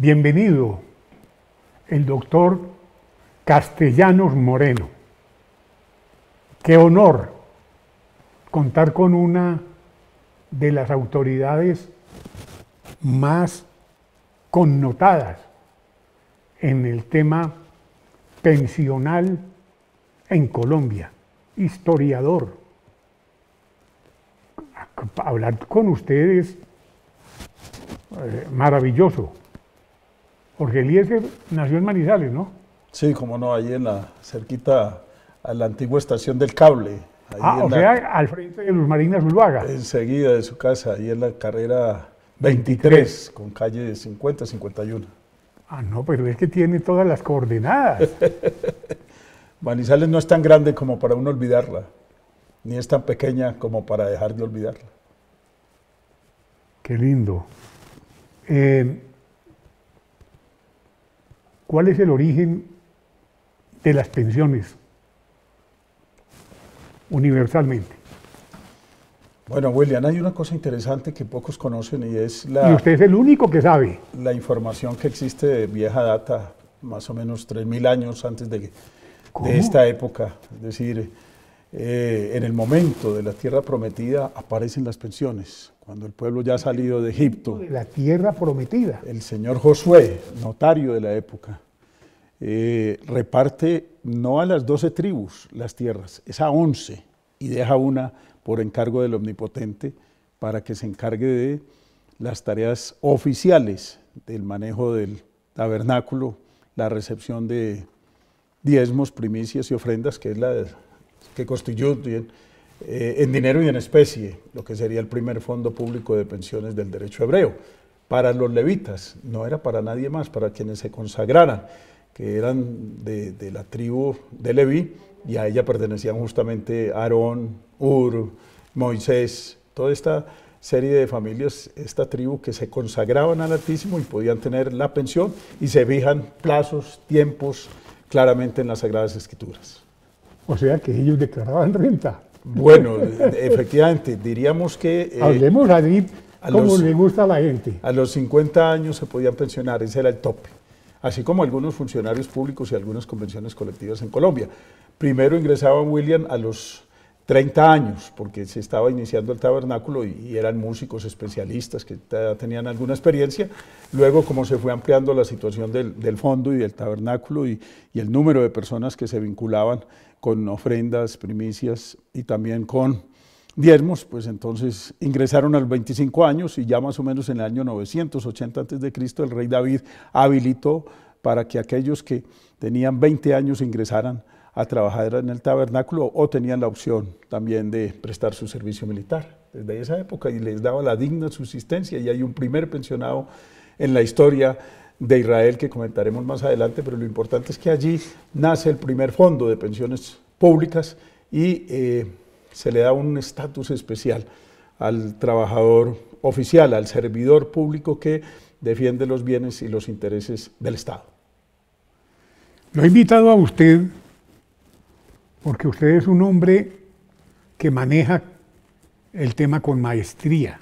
Bienvenido, el doctor Castellanos Moreno. Qué honor contar con una de las autoridades más connotadas en el tema pensional en Colombia, historiador. Hablar con ustedes, eh, maravilloso. Jorge Eliezer nació en Manizales, ¿no? Sí, como no, ahí en la, cerquita a la antigua estación del cable. ah, o sea, al frente de Luz Marina Zuluaga. Enseguida de su casa, ahí en la carrera 23, con calle 50, 51. Ah, no, pero es que tiene todas las coordenadas. Manizales no es tan grande como para uno olvidarla, ni es tan pequeña como para dejar de olvidarla. Qué lindo. Eh, ¿Cuál es el origen de las pensiones universalmente? Bueno, William, hay una cosa interesante que pocos conocen y es la... Y usted es el único que sabe. La información que existe de vieja data, más o menos 3.000 años antes de, de, esta época. Es decir, eh, en el momento de la tierra prometida aparecen las pensiones. Cuando el pueblo ya ha salido de Egipto. De la tierra prometida. El señor Josué, notario de la época, eh, reparte no a las 12 tribus las tierras, es a 11 y deja una por encargo del Omnipotente para que se encargue de las tareas oficiales del manejo del tabernáculo, la recepción de diezmos, primicias y ofrendas, que es la que constituyen eh, en dinero y en especie, lo que sería el primer fondo público de pensiones del derecho hebreo. Para los levitas, no era para nadie más, para quienes se consagraran, que eran de, de la tribu de Leví, y a ella pertenecían justamente Aarón, Ur, Moisés, toda esta serie de familias, esta tribu que se consagraban al Altísimo y podían tener la pensión y se fijan plazos, tiempos claramente en las Sagradas Escrituras. O sea que ellos declaraban renta. Bueno, efectivamente, diríamos que... Eh, Hablemos allí como le gusta a la gente. A los 50 años se podían pensionar, ese era el tope. Así como algunos funcionarios públicos y algunas convenciones colectivas en Colombia. Primero ingresaba William a los 30 años, porque se estaba iniciando el tabernáculo y, eran músicos especialistas que tenían alguna experiencia. Luego, como se fue ampliando la situación del, fondo y del tabernáculo y, el número de personas que se vinculaban con ofrendas, primicias y también con diezmos, pues entonces ingresaron a los 25 años y ya más o menos en el año 980 a.C. el rey David habilitó para que aquellos que tenían 20 años ingresaran a trabajar en el tabernáculo o tenían la opción también de prestar su servicio militar desde esa época y les daba la digna subsistencia y hay un primer pensionado en la historia de Israel que comentaremos más adelante, pero lo importante es que allí nace el primer fondo de pensiones públicas y eh, se le da un estatus especial al trabajador oficial, al servidor público que defiende los bienes y los intereses del Estado. Lo he invitado a usted porque usted es un hombre que maneja el tema con maestría.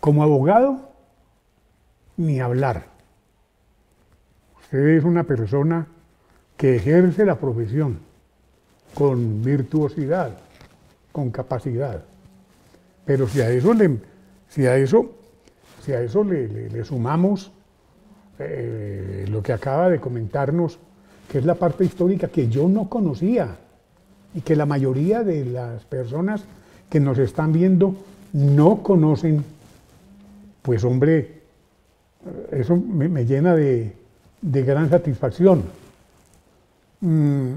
Como abogado, ni hablar. Usted es una persona que ejerce la profesión con virtuosidad, con capacidad. Pero si a eso le, si a eso, si a eso le, sumamos eh, lo que acaba de comentarnos que es la parte histórica que yo no conocía y que la mayoría de las personas que nos están viendo no conocen, pues hombre, eso me, llena de, gran satisfacción. Mm,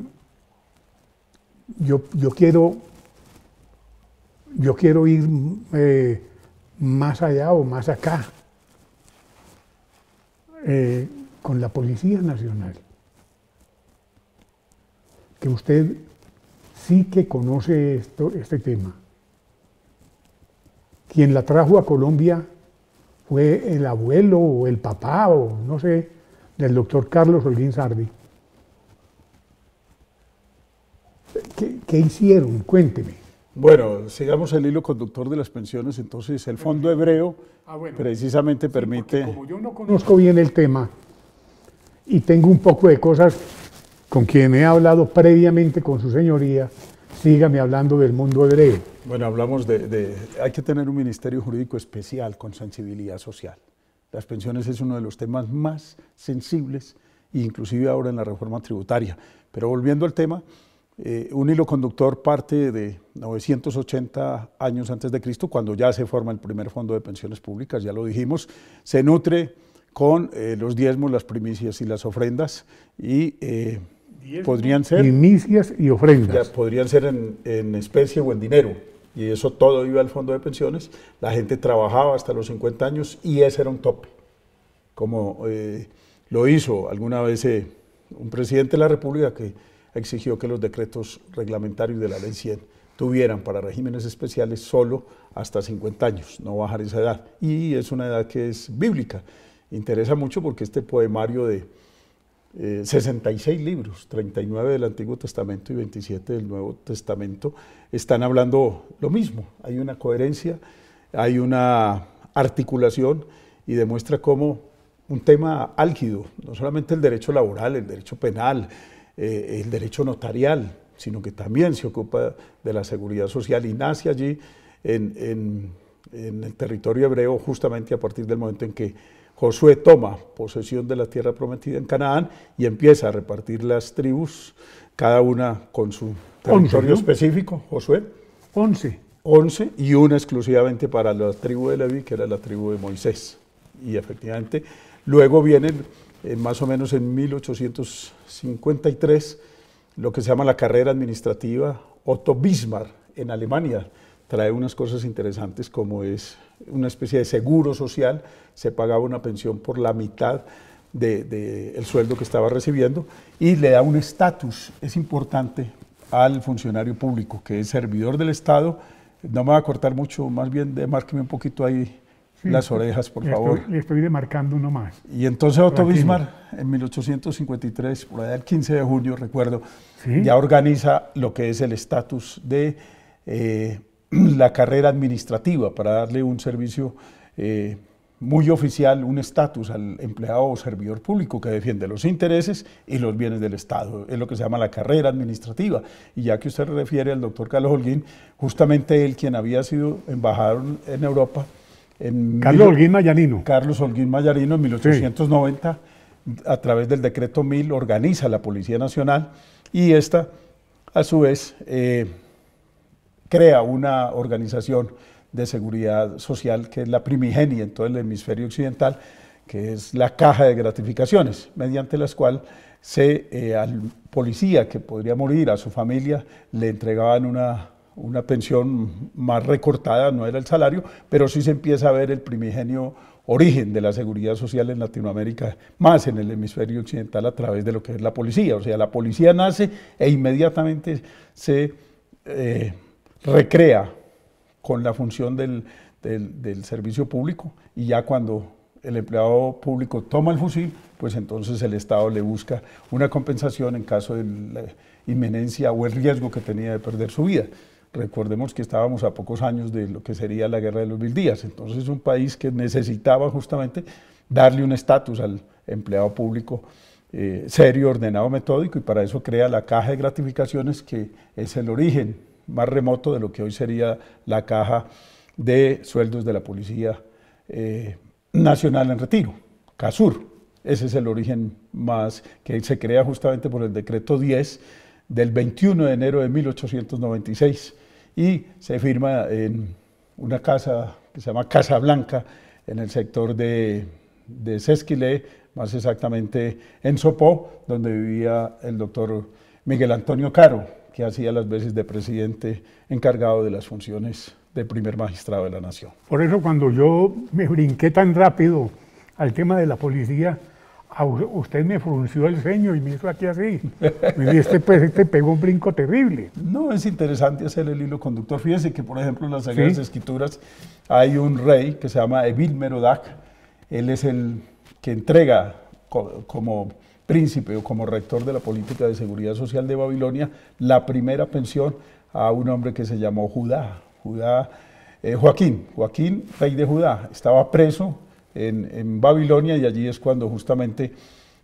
yo, quiero ir eh, más allá o más acá eh, con la Policía Nacional que usted sí que conoce esto, este tema. Quien la trajo a Colombia fue el abuelo o el papá o no sé, del doctor Carlos Holguín Sardi. ¿Qué, hicieron? Cuénteme. Bueno, sigamos el hilo conductor de las pensiones. Entonces, el Fondo Hebreo Ah, bueno. precisamente permite... como yo no conozco bien el tema y tengo un poco de cosas con quien he hablado previamente con su señoría, sígame hablando del mundo hebreo. Bueno, hablamos de, de- Hay que tener un ministerio jurídico especial con sensibilidad social. Las pensiones es uno de los temas más sensibles, inclusive ahora en la reforma tributaria. Pero volviendo al tema, eh, un hilo conductor parte de 980 años antes de Cristo, cuando ya se forma el primer fondo de pensiones públicas, ya lo dijimos, se nutre con eh, los diezmos, las primicias y las ofrendas, y eh, podrían ser Primicias y ya ofrendas. podrían ser en, en especie o en dinero. Y eso todo iba al fondo de pensiones. La gente trabajaba hasta los 50 años y ese era un tope. Como eh, lo hizo alguna vez eh, un presidente de la República que exigió que los decretos reglamentarios de la Ley 100 tuvieran para regímenes especiales solo hasta 50 años, no bajar esa edad. Y es una edad que es bíblica. Interesa mucho porque este poemario de eh, 66 libros, 39 del Antiguo Testamento y 27 del Nuevo Testamento, están hablando lo mismo. Hay una coherencia, hay una articulación y demuestra cómo un tema álgido, no solamente el derecho laboral, el derecho penal, eh, el derecho notarial, sino que también se ocupa de la seguridad social y nace allí en, el territorio hebreo justamente a partir del momento en que Josué toma posesión de la tierra prometida en Canaán y empieza a repartir las tribus, cada una con su territorio específico, Josué, 11. 11 y una exclusivamente para la tribu de Leví, que era la tribu de Moisés. Y efectivamente, luego vienen, eh, más o menos en 1853, lo que se llama la carrera administrativa Otto Bismarck en Alemania. Trae unas cosas interesantes como es una especie de seguro social, se pagaba una pensión por la mitad del de, el sueldo que estaba recibiendo y le da un estatus, es importante, al funcionario público, que es servidor del Estado. No me va a cortar mucho, más bien demárqueme un poquito ahí Sí, las orejas, por le favor. Estoy, le estoy demarcando uno más. Y entonces Otto. Bismarck, en 1853, por allá el 15 de junio, recuerdo, Sí. ya organiza lo que es el estatus de eh, la carrera administrativa para darle un servicio eh, muy oficial, un estatus al empleado o servidor público que defiende los intereses y los bienes del Estado. Es lo que se llama la carrera administrativa. Y ya que usted refiere al doctor Carlos Holguín, justamente él, quien había sido embajador en Europa, en Carlos mil- Holguín Mayanino. Carlos Holguín Mayarino en 1890, a través del decreto 1000, organiza la Policía Nacional y esta, a su vez, eh, crea una organización de seguridad social que es la primigenia en todo el hemisferio occidental, que es la caja de gratificaciones, mediante las cuales se, eh, al policía que podría morir, a su familia, le entregaban una, una pensión más recortada, no era el salario, pero sí se empieza a ver el primigenio origen de la seguridad social en Latinoamérica, más en el hemisferio occidental a través de lo que es la policía. O sea, la policía nace e inmediatamente se eh, recrea con la función del, servicio público y ya cuando el empleado público toma el fusil, pues entonces el Estado le busca una compensación en caso de la inminencia o el riesgo que tenía de perder su vida. Recordemos que estábamos a pocos años de lo que sería la guerra de los mil días, entonces un país que necesitaba justamente darle un estatus al empleado público eh, serio, ordenado, metódico, y para eso crea la caja de gratificaciones, que es el origen más remoto de lo que hoy sería la caja de sueldos de la Policía eh, Nacional en Retiro, CASUR. Ese es el origen más que se crea justamente por el decreto 10 del 21 de enero de 1896 y se firma en una casa que se llama Casa Blanca en el sector de, de Sesquilé, más exactamente en Sopó, donde vivía el doctor Miguel Antonio Caro, que hacía las veces de presidente encargado de las funciones de primer magistrado de la nación. Por eso cuando yo me brinqué tan rápido al tema de la policía, usted me frunció el ceño y me hizo aquí así. Me dice, este, pues, este pegó un brinco terrible. No es interesante hacer el hilo conductor. Fíjense que, por ejemplo, en las Sagradas Sí. Escrituras hay un rey que se llama Evil Merodach. Él es el que entrega co- como príncipe o como rector de la política de seguridad social de Babilonia la primera pensión a un hombre que se llamó Judá, Judá eh, Joaquín, Joaquín, rey de Judá, estaba preso en, Babilonia y allí es cuando justamente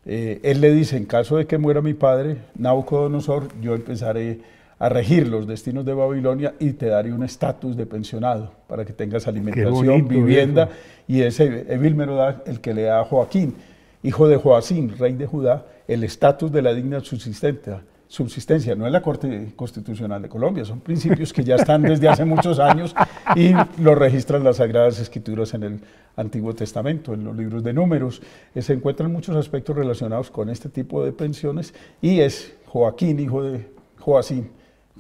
eh, él le dice, en caso de que muera mi padre, Nabucodonosor, yo empezaré a regir los destinos de Babilonia y te daré un estatus de pensionado para que tengas alimentación, vivienda. Y ese Evil Merodach, el que le da a Joaquín, hijo de Joacín, rey de Judá, el estatus de la digna subsistencia subsistencia, no es la Corte Constitucional de Colombia, son principios que ya están desde hace muchos años y lo registran las Sagradas Escrituras en el Antiguo Testamento, en los libros de números. Eh, se encuentran muchos aspectos relacionados con este tipo de pensiones y es Joaquín, hijo de Joacín,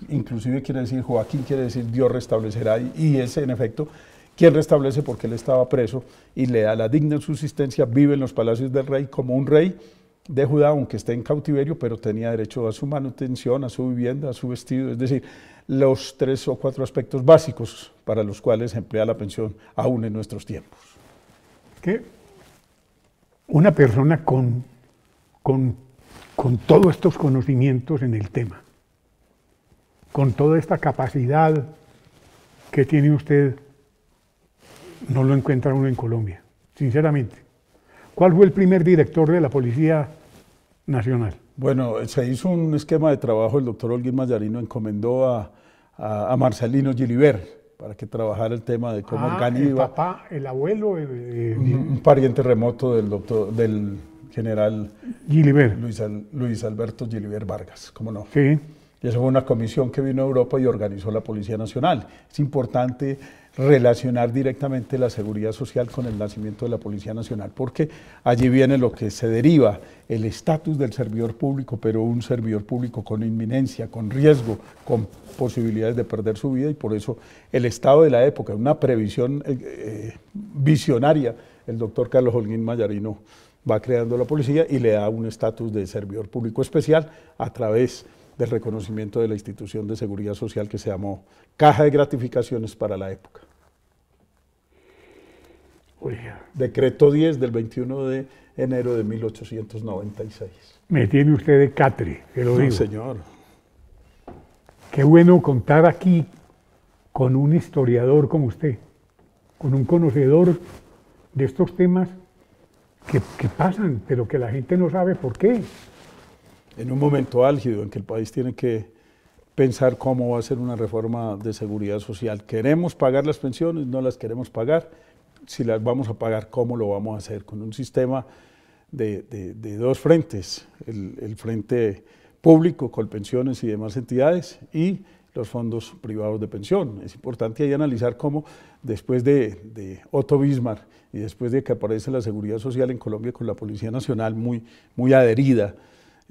inclusive quiere decir Joaquín, quiere decir Dios restablecerá y es en efecto quien restablece porque él estaba preso y le da la digna subsistencia, vive en los palacios del rey como un rey de Judá, aunque esté en cautiverio, pero tenía derecho a su manutención, a su vivienda, a su vestido, es decir, los tres o cuatro aspectos básicos para los cuales emplea la pensión aún en nuestros tiempos. Que una persona con, con, con todos estos conocimientos en el tema, con toda esta capacidad que tiene usted, no lo encuentra uno en Colombia, sinceramente. ¿Cuál fue el primer director de la Policía Nacional? Bueno, se hizo un esquema de trabajo, el doctor Olguín Mayarino encomendó a, a, Marcelino Gilibert para que trabajara el tema de cómo ah, el papá, el abuelo. un, pariente remoto del doctor, del general Gilibert. Luis, Luis Alberto Gilibert Vargas, ¿cómo no? Sí. Y eso fue una comisión que vino a Europa y organizó la Policía Nacional. Es importante relacionar directamente la seguridad social con el nacimiento de la Policía Nacional, porque allí viene lo que se deriva, el estatus del servidor público, pero un servidor público con inminencia, con riesgo, con posibilidades de perder su vida y por eso el estado de la época, una previsión eh, eh, visionaria, el doctor Carlos Holguín Mayarino va creando la policía y le da un estatus de servidor público especial a través de del reconocimiento de la institución de seguridad social que se llamó Caja de Gratificaciones para la época. Decreto 10 del 21 de enero de 1896. Me tiene usted de catre, que lo digo. señor. Qué bueno contar aquí con un historiador como usted, con un conocedor de estos temas que, que pasan, pero que la gente no sabe por qué en un momento álgido en que el país tiene que pensar cómo va a ser una reforma de seguridad social. ¿Queremos pagar las pensiones? No las queremos pagar. Si las vamos a pagar, ¿cómo lo vamos a hacer? Con un sistema de, dos frentes, el, frente público, con pensiones y demás entidades, y los fondos privados de pensión. Es importante ahí analizar cómo después de, de, Otto Bismarck y después de que aparece la seguridad social en Colombia con la Policía Nacional muy, muy adherida,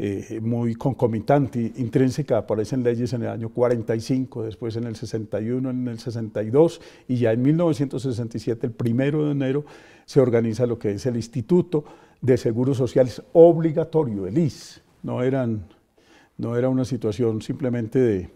eh, muy concomitante, intrínseca, aparecen leyes en el año 45, después en el 61, en el 62 y ya en 1967, el primero de enero, se organiza lo que es el Instituto de Seguros Sociales obligatorio, el IS. No, eran, no era una situación simplemente de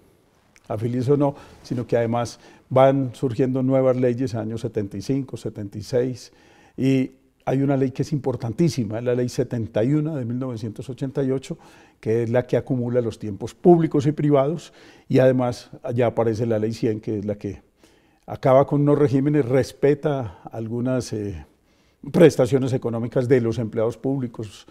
afiliarse o no, sino que además van surgiendo nuevas leyes en años 75, 76 y hay una ley que es importantísima, la ley 71 de 1988, que es la que acumula los tiempos públicos y privados, y además ya aparece la ley 100, que es la que acaba con unos regímenes, respeta algunas eh, prestaciones económicas de los empleados públicos,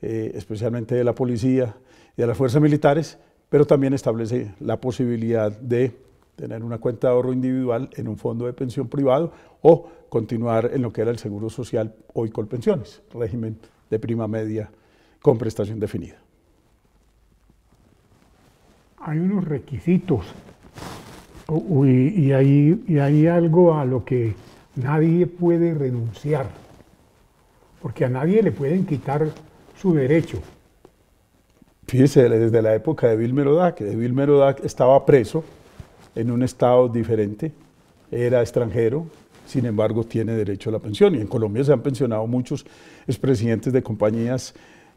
eh, especialmente de la policía y de las fuerzas militares, pero también establece la posibilidad de tener una cuenta de ahorro individual en un fondo de pensión privado o continuar en lo que era el seguro social hoy con pensiones, régimen de prima media con prestación definida. Hay unos requisitos y hay, y hay algo a lo que nadie puede renunciar, porque a nadie le pueden quitar su derecho. Fíjese, desde la época de Bill que Bill Merodach estaba preso en un estado diferente, era extranjero, sin embargo tiene derecho a la pensión. Y en Colombia se han pensionado muchos expresidentes de compañías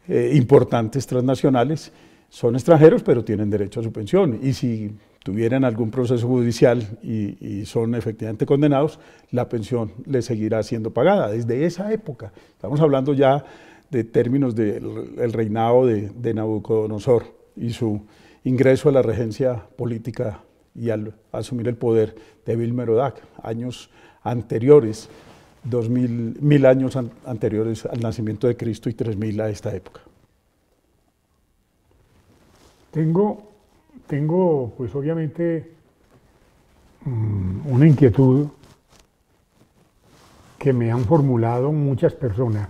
eh, importantes transnacionales, son extranjeros pero tienen derecho a su pensión. Y si tuvieran algún proceso judicial y, son efectivamente condenados, la pensión les seguirá siendo pagada. Desde esa época, estamos hablando ya de términos del reinado de, de Nabucodonosor y su ingreso a la regencia política y al asumir el poder de Bill Merodach, años anteriores, dos mil, mil años anteriores al nacimiento de Cristo y tres mil a esta época. Tengo, tengo pues obviamente mm, una inquietud que me han formulado muchas personas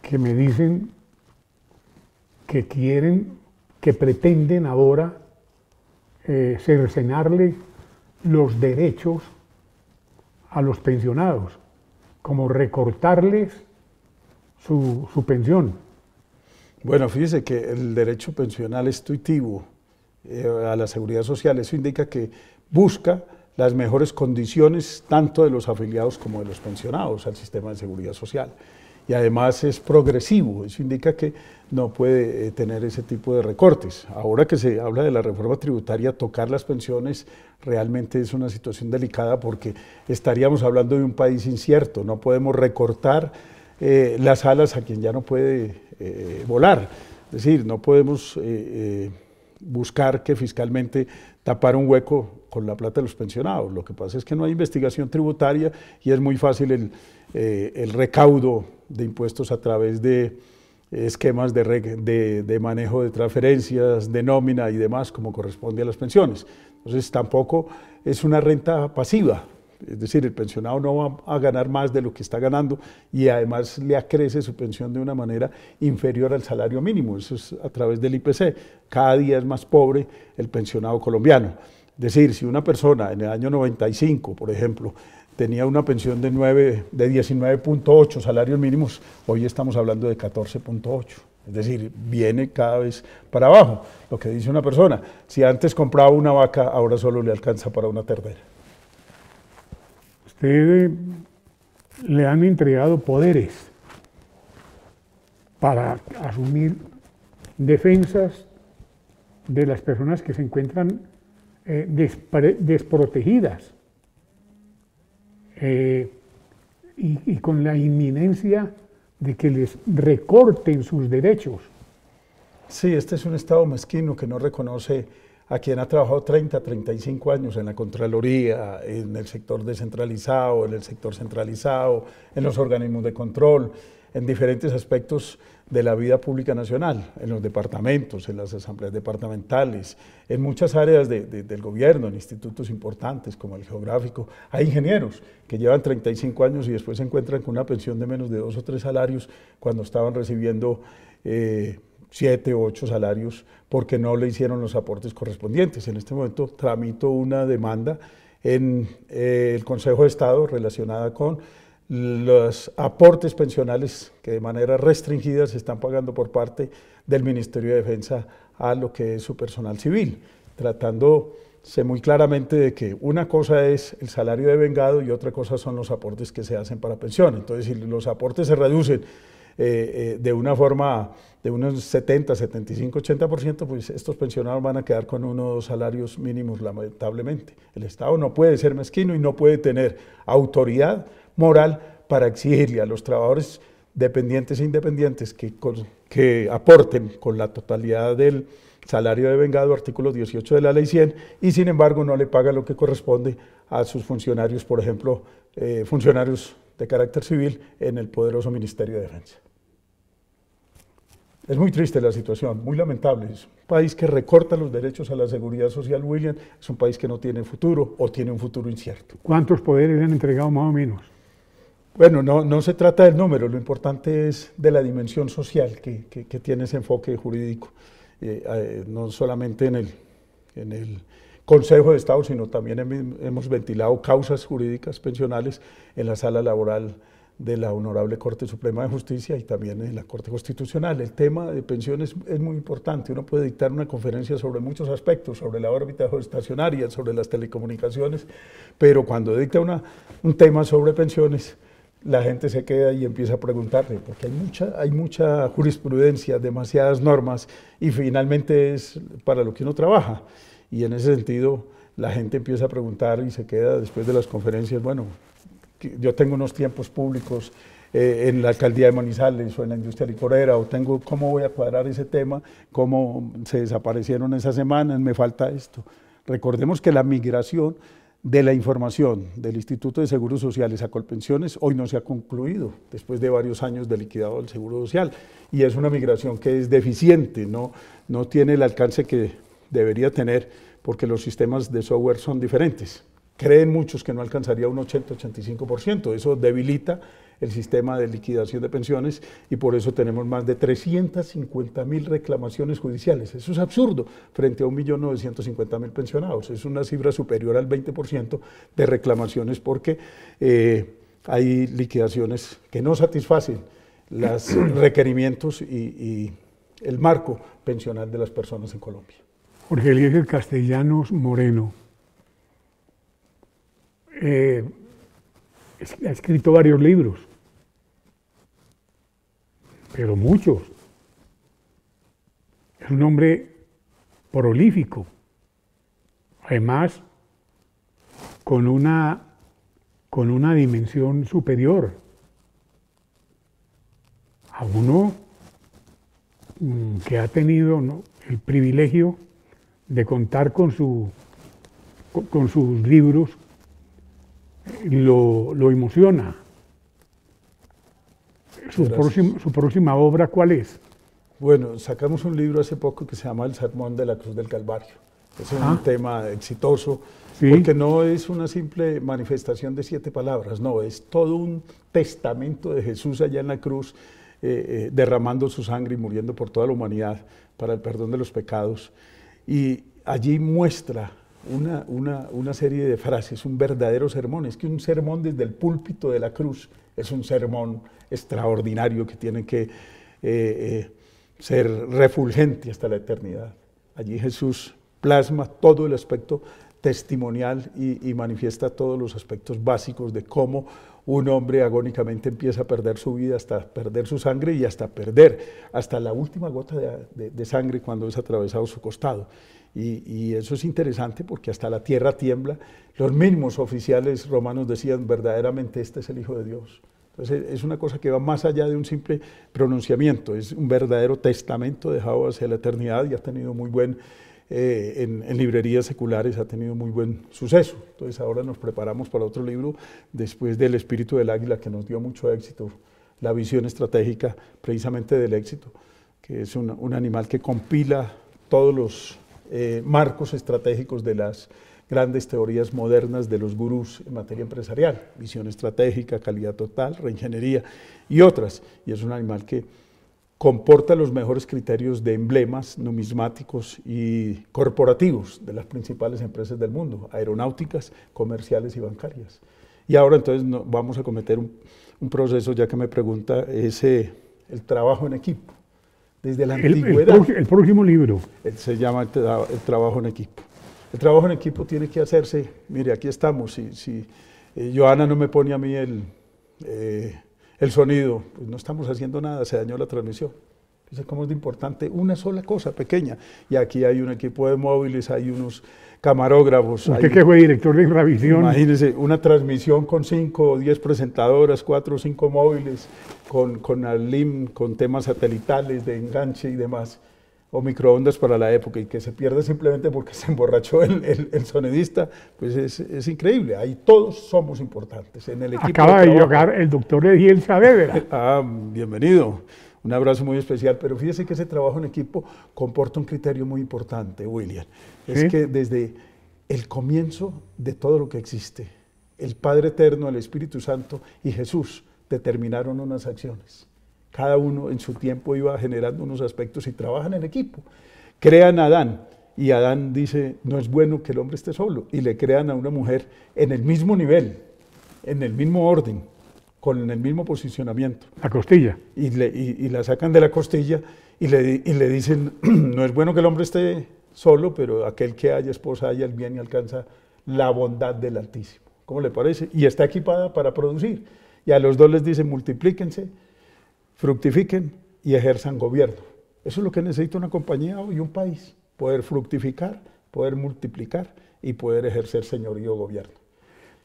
que me dicen que quieren, que pretenden ahora eh, cercenarle los derechos a los pensionados, como recortarles su, su pensión. Bueno, fíjese que el derecho pensional es tuitivo eh, a la seguridad social. Eso indica que busca las mejores condiciones tanto de los afiliados como de los pensionados al sistema de seguridad social y además es progresivo, eso indica que no puede eh, tener ese tipo de recortes. Ahora que se habla de la reforma tributaria, tocar las pensiones realmente es una situación delicada porque estaríamos hablando de un país incierto, no podemos recortar eh, las alas a quien ya no puede eh, volar, es decir, no podemos buscar que fiscalmente tapar un hueco con la plata de los pensionados. Lo que pasa es que no hay investigación tributaria y es muy fácil el, el recaudo de impuestos a través de esquemas de, de, manejo de transferencias, de nómina y demás, como corresponde a las pensiones. Entonces tampoco es una renta pasiva, es decir, el pensionado no va a ganar más de lo que está ganando y además le acrece su pensión de una manera inferior al salario mínimo, eso es a través del IPC. Cada día es más pobre el pensionado colombiano. Es decir, si una persona en el año 95, por ejemplo, tenía una pensión de, 9, de 19.8 salarios mínimos, hoy estamos hablando de 14.8. Es decir, viene cada vez para abajo. Lo que dice una persona, si antes compraba una vaca, ahora solo le alcanza para una ternera. Usted le han entregado poderes para asumir defensas de las personas que se encuentran eh, desprotegidas eh, y, con la inminencia de que les recorten sus derechos. Sí, este es un Estado mezquino que no reconoce a quien ha trabajado 30, 35 años en la Contraloría, en el sector descentralizado, en el sector centralizado, en los organismos de control, en diferentes aspectos de la vida pública nacional, en los departamentos, en las asambleas departamentales, en muchas áreas del gobierno, en institutos importantes como el geográfico. Hay ingenieros que llevan 35 años y después se encuentran con una pensión de menos de dos o tres salarios cuando estaban recibiendo eh, siete o ocho salarios porque no le hicieron los aportes correspondientes. En este momento tramito una demanda en eh, el Consejo de Estado relacionada con los aportes pensionales que de manera restringida se están pagando por parte del Ministerio de Defensa a lo que es su personal civil, tratándose muy claramente de que una cosa es el salario de vengado y otra cosa son los aportes que se hacen para pensión. Entonces, si los aportes se reducen eh, eh, de una forma de unos 70, 75, 80%, pues estos pensionados van a quedar con unos salarios mínimos, lamentablemente. El Estado no puede ser mezquino y no puede tener autoridad moral para exigirle a los trabajadores dependientes e independientes que, aporten con la totalidad del salario de vengado, artículo 18 de la ley 100, y sin embargo no le paga lo que corresponde a sus funcionarios, por ejemplo, eh, funcionarios de carácter civil en el poderoso Ministerio de Defensa. Es muy triste la situación, muy lamentable. Es un país que recorta los derechos a la seguridad social, William. Es un país que no tiene futuro o tiene un futuro incierto. ¿Cuántos poderes le han entregado más o menos? Bueno, no, se trata del número, lo importante es de la dimensión social que, tiene ese enfoque jurídico, eh, eh, no solamente en el, Consejo de Estado, sino también hemos ventilado causas jurídicas pensionales en la sala laboral de la Honorable Corte Suprema de Justicia y también en la Corte Constitucional. El tema de pensiones es muy importante. Uno puede dictar una conferencia sobre muchos aspectos, sobre la órbita estacionaria, sobre las telecomunicaciones, pero cuando dicta un tema sobre pensiones, la gente se queda y empieza a preguntarle, porque hay mucha, hay mucha jurisprudencia, demasiadas normas, y finalmente es para lo que uno trabaja. Y en ese sentido, la gente empieza a preguntar y se queda después de las conferencias, bueno, yo tengo unos tiempos públicos eh, en la alcaldía de Manizales o en la industria licorera, o tengo cómo voy a cuadrar ese tema, cómo se desaparecieron esas semanas, me falta esto. Recordemos que la migración de la información del Instituto de Seguros Sociales a Colpensiones hoy no se ha concluido, después de varios años de liquidado del Seguro Social, y es una migración que es deficiente, no, no tiene el alcance que debería tener porque los sistemas de software son diferentes. Creen muchos que no alcanzaría un 80-85%, eso debilita el sistema de liquidación de pensiones y por eso tenemos más de 350 mil reclamaciones judiciales. Eso es absurdo frente a 1.950.000 pensionados. Es una cifra superior al 20% de reclamaciones porque eh, hay liquidaciones que no satisfacen los requerimientos y, el marco pensional de las personas en Colombia. Jorge Eliezer Castellanos Moreno. Eh, ha escrito varios libros pero muchos. Es un hombre prolífico, además con una, con una dimensión superior. A uno mm, que ha tenido el privilegio de contar con, su, con sus libros, lo, lo emociona su, próxima obra cuál es? Bueno, sacamos un libro hace poco que se llama El Sermón de la Cruz del Calvario. Es un ah. tema exitoso, porque no es una simple manifestación de siete palabras, no, es todo un testamento de Jesús allá en la cruz, eh, eh, derramando su sangre y muriendo por toda la humanidad para el perdón de los pecados. Y allí muestra una, una, una, serie de frases, un verdadero sermón. Es que un sermón desde el púlpito de la cruz es un sermón extraordinario que tiene que eh, eh, ser refulgente hasta la eternidad. Allí Jesús plasma todo el aspecto testimonial y, manifiesta todos los aspectos básicos de cómo un hombre agónicamente empieza a perder su vida hasta perder su sangre y hasta perder hasta la última gota de, sangre cuando es atravesado su costado. Y, eso es interesante porque hasta la tierra tiembla. Los mismos oficiales romanos decían verdaderamente este es el Hijo de Dios. Entonces es una cosa que va más allá de un simple pronunciamiento, es un verdadero testamento dejado hacia la eternidad y ha tenido muy buen, eh, en, librerías seculares ha tenido muy buen suceso. Entonces ahora nos preparamos para otro libro después del Espíritu del Águila que nos dio mucho éxito, la visión estratégica precisamente del éxito, que es un, animal que compila todos los eh, marcos estratégicos de las grandes teorías modernas de los gurús en materia empresarial, visión estratégica, calidad total, reingeniería y otras. Y es un animal que comporta los mejores criterios de emblemas numismáticos y corporativos de las principales empresas del mundo, aeronáuticas, comerciales y bancarias. Y ahora entonces vamos a cometer un, proceso, ya que me pregunta, ese, el trabajo en equipo. Desde la antigüedad. El, próximo libro. Se llama el trabajo en equipo. El trabajo en equipo tiene que hacerse, mire, aquí estamos, si, si eh, Joana no me pone a mí el, eh, el sonido, pues no estamos haciendo nada, se dañó la transmisión. Entonces, ¿cómo es de importante? Una sola cosa pequeña. Y aquí hay un equipo de móviles, hay unos camarógrafos. Usted que fue director de Infravisión. Imagínese, una transmisión con cinco o diez presentadoras, cuatro o cinco móviles, con, con Alim, con temas satelitales de enganche y demás o microondas para la época y que se pierde simplemente porque se emborrachó el, sonidista, pues es, increíble. Ahí todos somos importantes. En el equipo Acaba de, llegar el doctor Ediel Saavedra. ah, bienvenido. Un abrazo muy especial. Pero fíjese que ese trabajo en equipo comporta un criterio muy importante, William. Es que desde el comienzo de todo lo que existe, el Padre Eterno, el Espíritu Santo y Jesús determinaron unas acciones cada uno en su tiempo iba generando unos aspectos y trabajan en equipo. Crean a Adán y Adán dice, no es bueno que el hombre esté solo. Y le crean a una mujer en el mismo nivel, en el mismo orden, con el mismo posicionamiento. La costilla. Y, la sacan de la costilla y le, y le dicen, no es bueno que el hombre esté solo, pero aquel que haya esposa haya el bien y alcanza la bondad del Altísimo. ¿Cómo le parece? Y está equipada para producir. Y a los dos les dicen, multiplíquense fructifiquen y ejerzan gobierno. Eso es lo que necesita una compañía y un país, poder fructificar, poder multiplicar y poder ejercer señorío gobierno.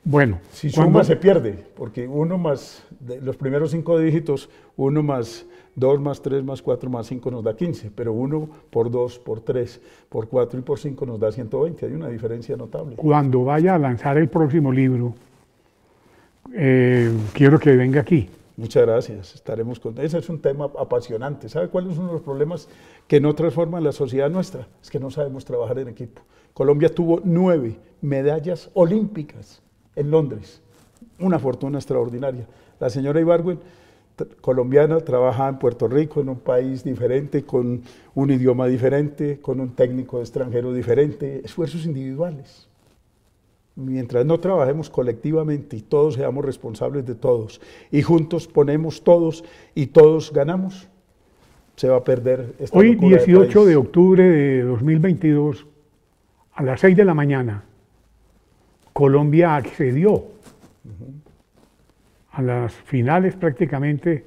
Bueno, Si suma se pierde, porque uno más, de los primeros cinco dígitos, uno más dos más tres más cuatro más cinco nos da 15, pero uno por dos, por tres, por cuatro y por cinco nos da 120. Hay una diferencia notable. cuando vaya a lanzar el próximo libro, eh, quiero que venga aquí. Muchas gracias, estaremos con... Ese es un tema apasionante. ¿Sabe cuál es uno de los problemas que no transforman la sociedad nuestra? Es que no sabemos trabajar en equipo. Colombia tuvo nueve medallas olímpicas en Londres. Una fortuna extraordinaria. La señora Ibargüen, colombiana, trabaja en Puerto Rico, en un país diferente, con un idioma diferente, con un técnico extranjero diferente, esfuerzos individuales. Mientras no trabajemos colectivamente y todos seamos responsables de todos y juntos ponemos todos y todos ganamos, se va a perder esta Hoy, locura de 18 de país. octubre de 2022, a las 6 de la mañana, Colombia accedió a las finales prácticamente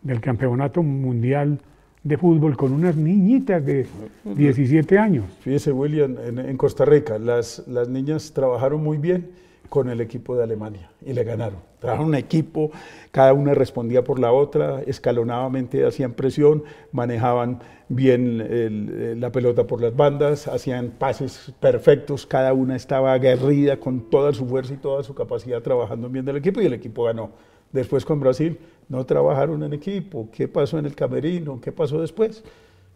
del Campeonato Mundial de Fútbol con unas niñitas de 17 años. Fíjese, William, en, Costa Rica las, las niñas trabajaron muy bien con el equipo de Alemania y le ganaron. Trabajaron un equipo, cada una respondía por la otra, escalonadamente hacían presión, manejaban bien eh, la pelota por las bandas, hacían pases perfectos, cada una estaba aguerrida con toda su fuerza y toda su capacidad trabajando bien del equipo y el equipo ganó. Después con Brasil no trabajaron en equipo. ¿Qué pasó en el camerino? ¿Qué pasó después?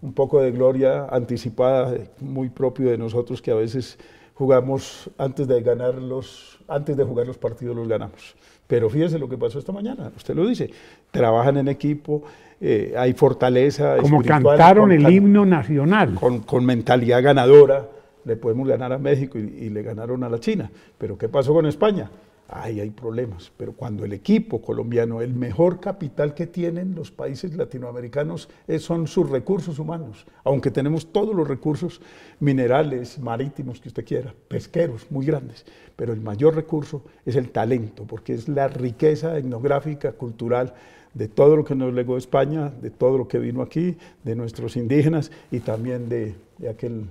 Un poco de gloria anticipada, muy propio de nosotros que a veces jugamos antes de ganar los, antes de jugar los partidos los ganamos. Pero fíjese lo que pasó esta mañana, usted lo dice, trabajan en equipo, eh, hay fortaleza. Como cantaron el himno nacional. con, con mentalidad ganadora, le podemos ganar a México y, y le ganaron a la China. Pero ¿qué pasó con España? Ahí hay problemas. Pero cuando el equipo colombiano, el mejor capital que tienen los países latinoamericanos es- son sus recursos humanos. Aunque tenemos todos los recursos minerales, marítimos que usted quiera, pesqueros muy grandes. Pero el mayor recurso es el talento, porque es la riqueza etnográfica, cultural de todo lo que nos legó España, de todo lo que vino aquí, de nuestros indígenas y también de, de aquel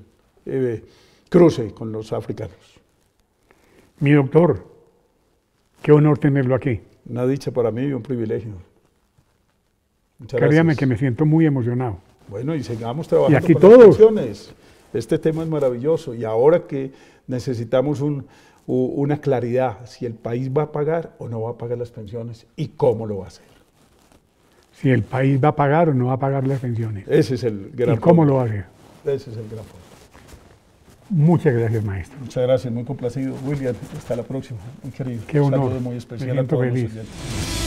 eh, cruce con los africanos. Mi doctor, qué honor tenerlo aquí. Una dicha para mí y un privilegio. Muchas Créame gracias. que me siento muy emocionado. Bueno, y sigamos trabajando aquí con las pensiones. Este tema es maravilloso y ahora que necesitamos un- una claridad, si el país va a pagar o no va a pagar las pensiones y cómo lo va a hacer. Si el país va a pagar o no va a pagar las pensiones. Ese es el gran ¿Y cómo lo va a hacer? Ese es el gran fondo. Muchas gracias, maestro. Muchas gracias, muy complacido. William, hasta la próxima. Muy querido. Qué Un honor. saludo muy especial a todos los feliz. oyentes.